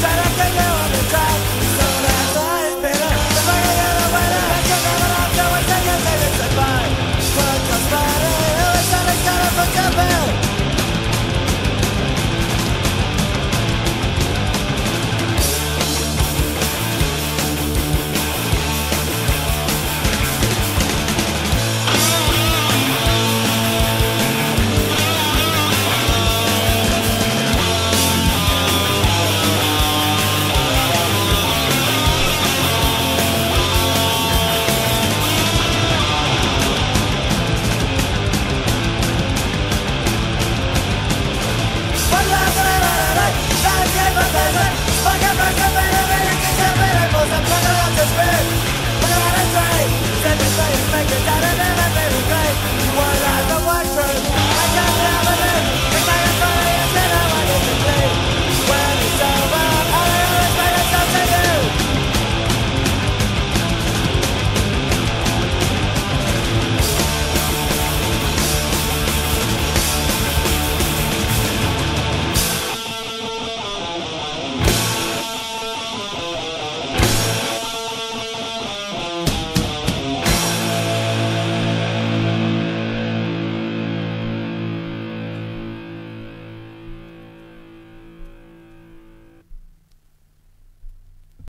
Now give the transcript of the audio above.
Set up